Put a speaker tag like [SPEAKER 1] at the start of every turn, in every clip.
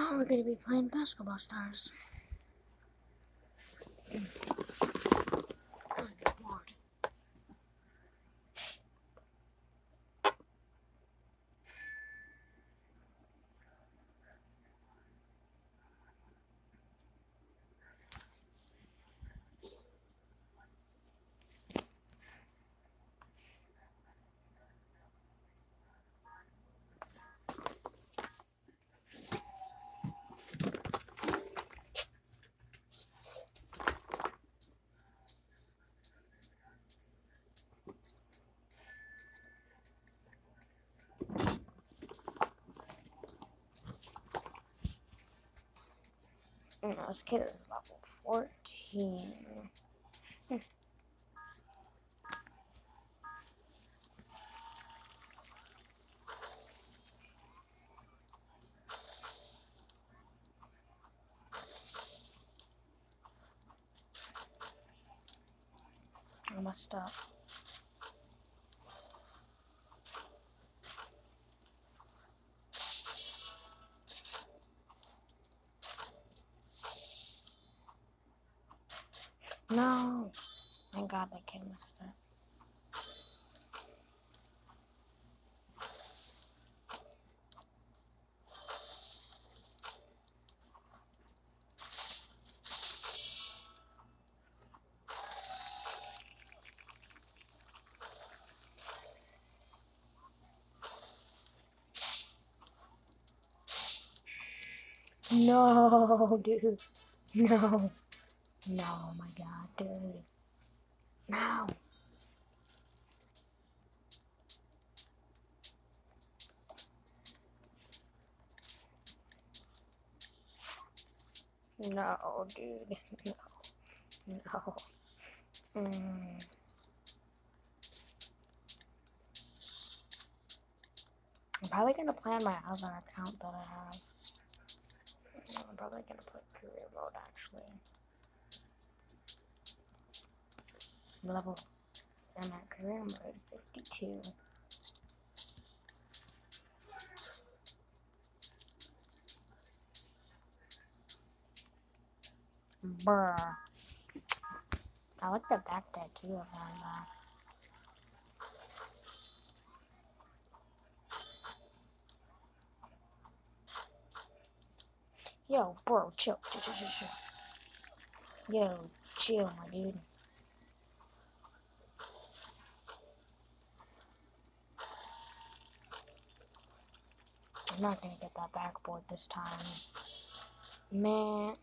[SPEAKER 1] Oh, we're gonna be playing basketball stars. And this kid is level 14. I messed up. No. Thank God that kid missed it. No, dude. No. No, my god, dude. No. No, dude. No. No. Mm. I'm probably gonna play on my other account that I have. I'm probably gonna play career mode actually. Level I'm at career mode 52. Bruh. I like the back tattoo of though. Yo, bro, chill, chill, chill, chill, chill. Yo, chill, my dude. I'm not gonna get that backboard this time. Man.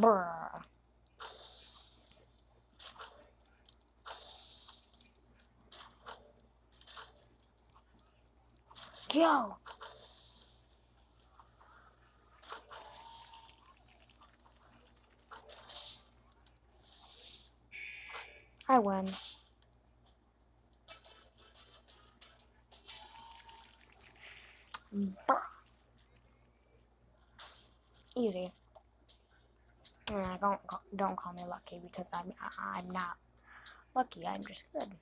[SPEAKER 1] Bruh. Yo! I win. Easy. Don't don't call me lucky because I'm I'm not lucky. I'm just good.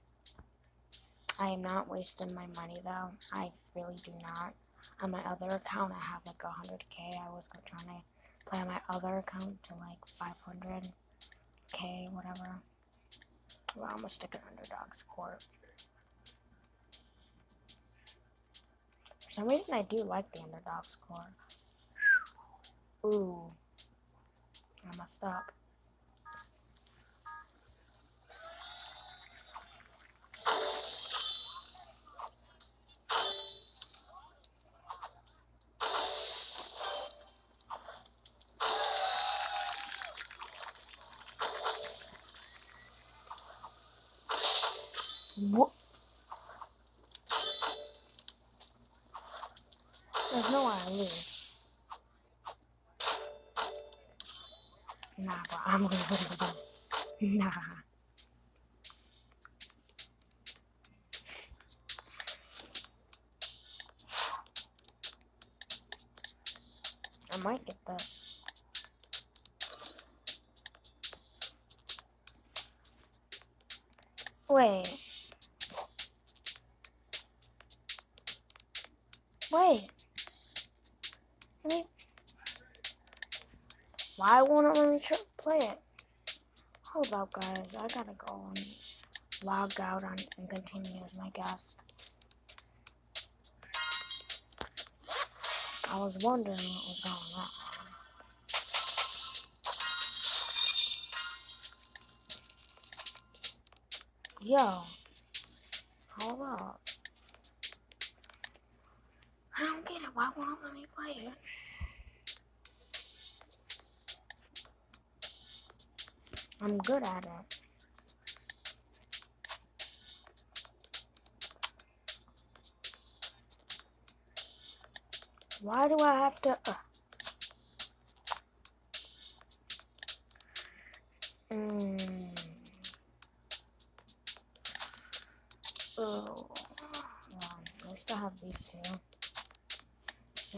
[SPEAKER 1] I am not wasting my money though. I really do not. On my other account, I have like 100k. I was trying to play on my other account to like 500k, whatever. Well, I'm gonna stick an underdog's court. For some reason, I do like the underdog's court. Ooh. I messed up. What? There's no way I lose. Nah, bro, I'm gonna it again. Nah. I might get that. Wait. Why won't it let me play it? Hold up, guys. I gotta go and log out on, and continue as my guest. I was wondering what was going on. Yo, hold up. I don't get it. Why won't it let me play it? I'm good at it. Why do I have to? Uh. Mm. Oh, well, I still have these two.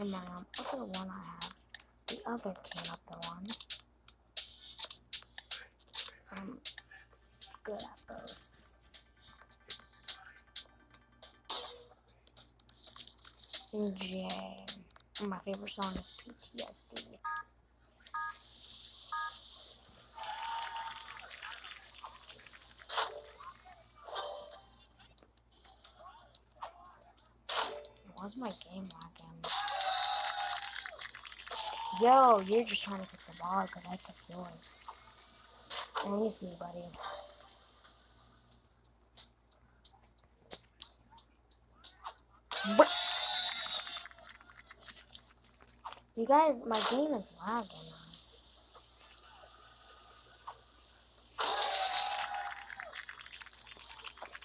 [SPEAKER 1] My um, other one I have the other king of the one. I'm good at both. J. My favorite song is PTSD. Why's my game lagging? Yo, you're just trying to take the ball because I took yours. Let me see, buddy. You guys, my game is lagging.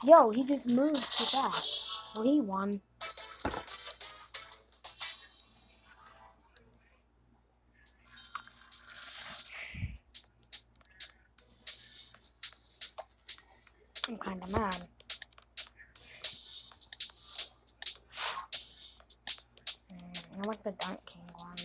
[SPEAKER 1] Yo, he just moves too fast. Well, he won. I'm kind of mad. Mm, I like the Dunk King one.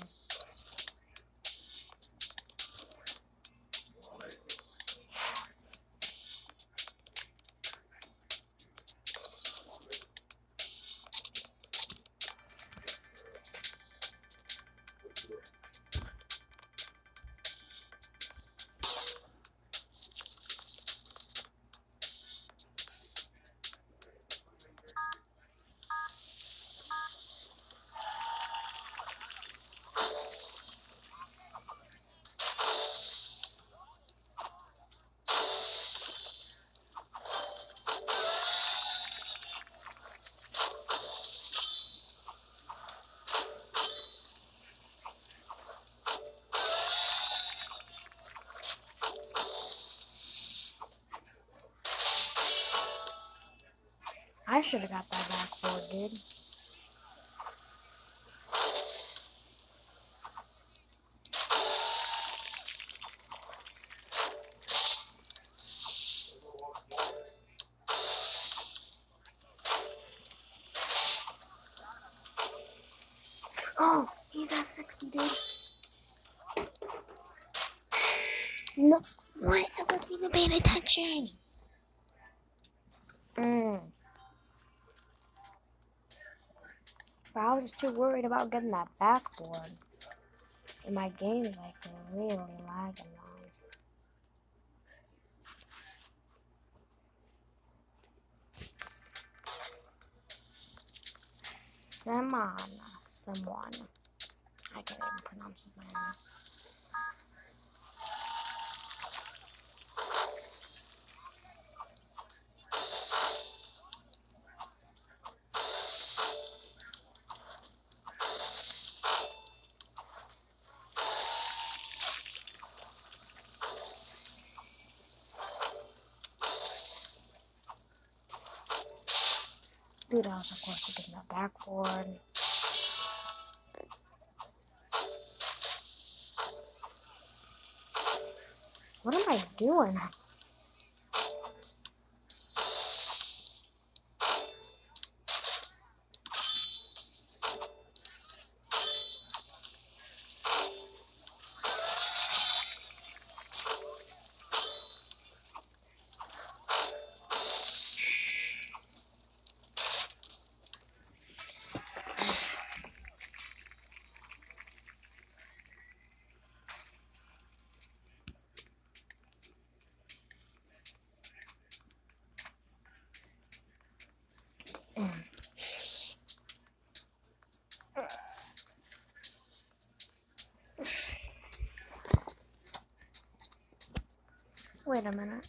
[SPEAKER 1] I should have got that backboard, dude. Oh, he's at 60, dude. No, what? I wasn't even paying attention. Was just too worried about getting that backboard. And my game's like really lagging on. Simon, someone. I can't even pronounce his name. Of course getting that backboard. What am I doing? Wait a minute.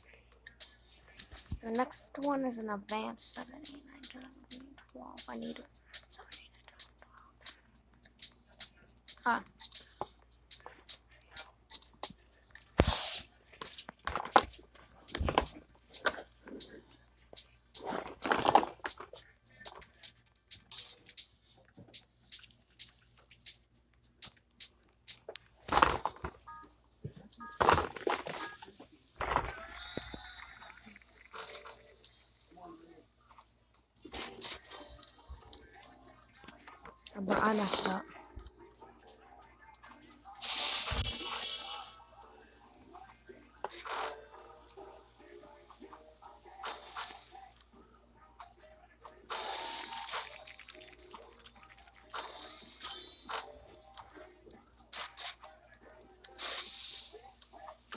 [SPEAKER 1] The next one is an advanced 7, 8, 9, 10, 11, 12. I need But I messed up.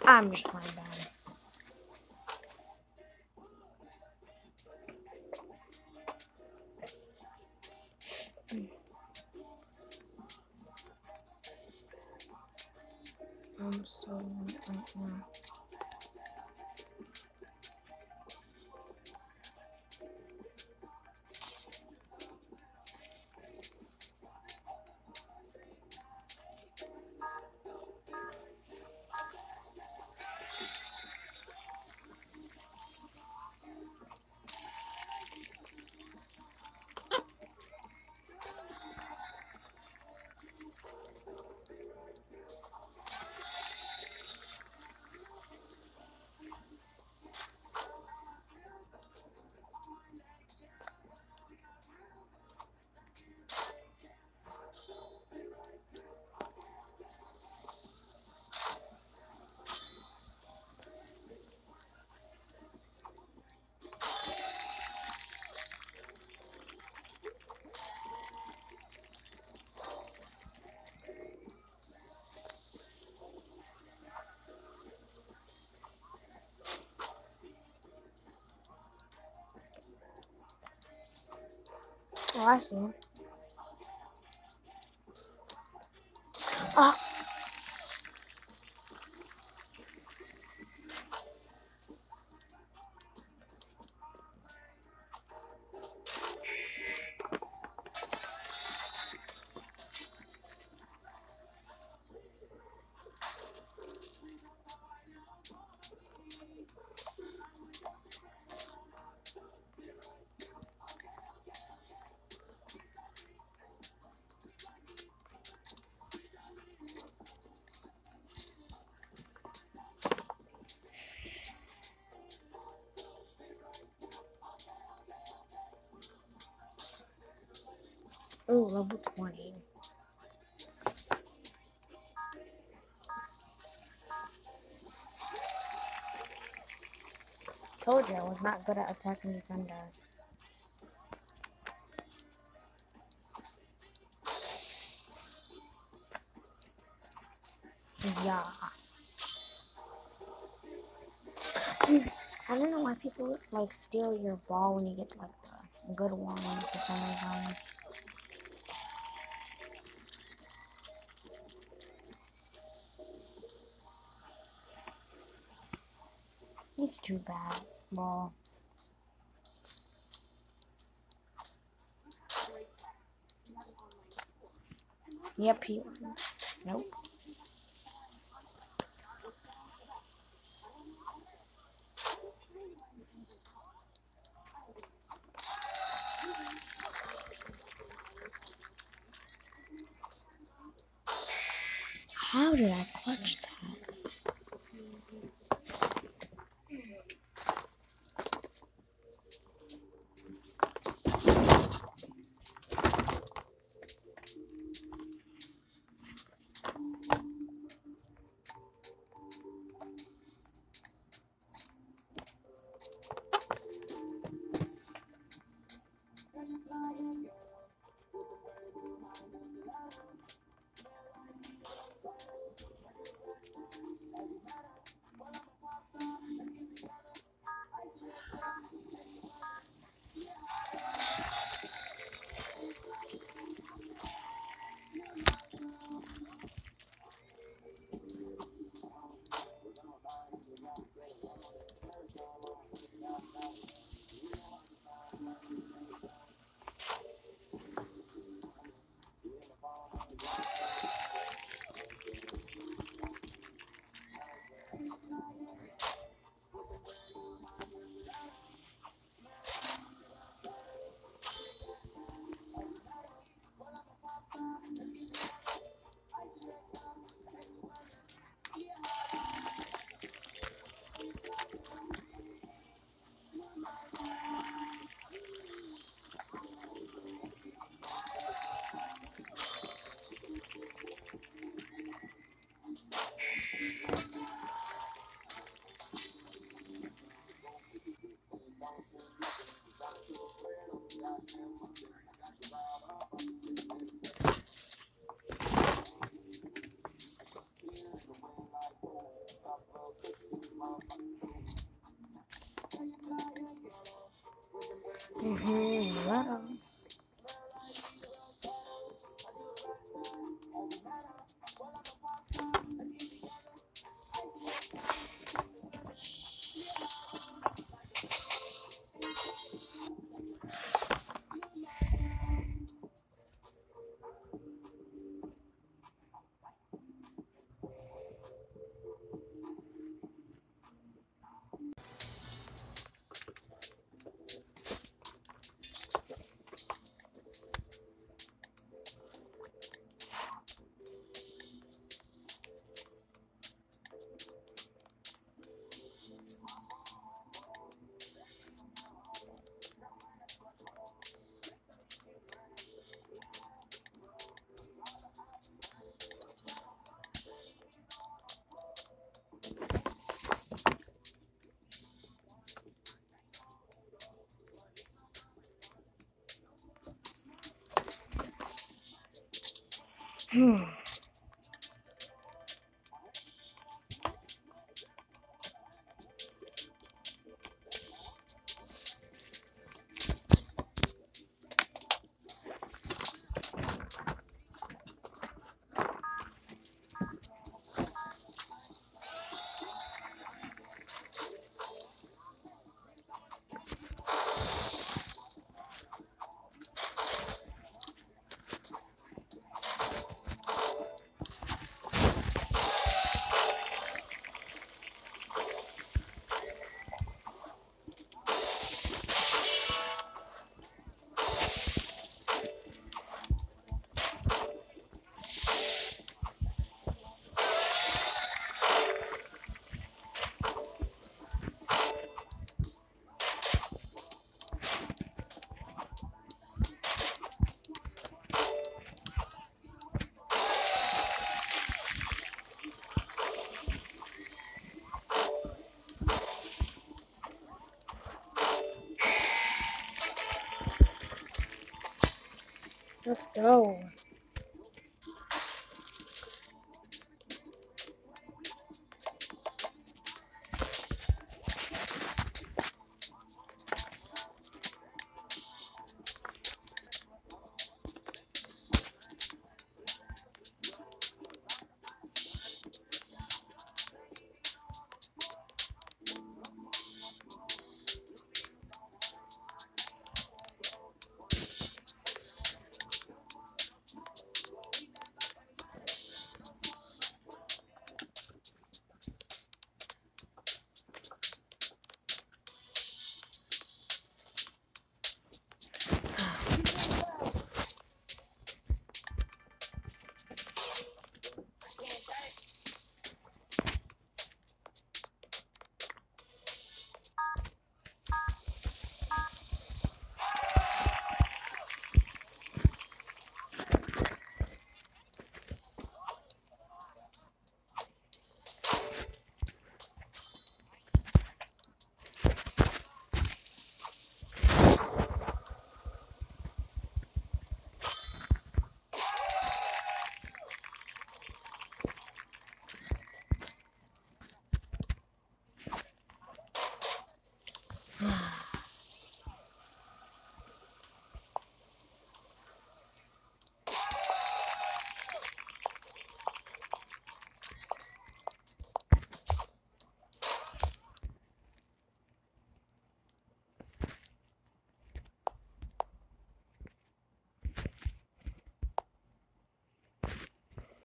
[SPEAKER 1] I'm just playing I'm so now. Oh, I Oh, level 20. Told you I was not good at attacking defenders. Yeah. I don't know why people like steal your ball when you get like the good one for some reason. He's too bad, ball. Yep, he. Nope. How did I clutch that? Hmm. Let's go.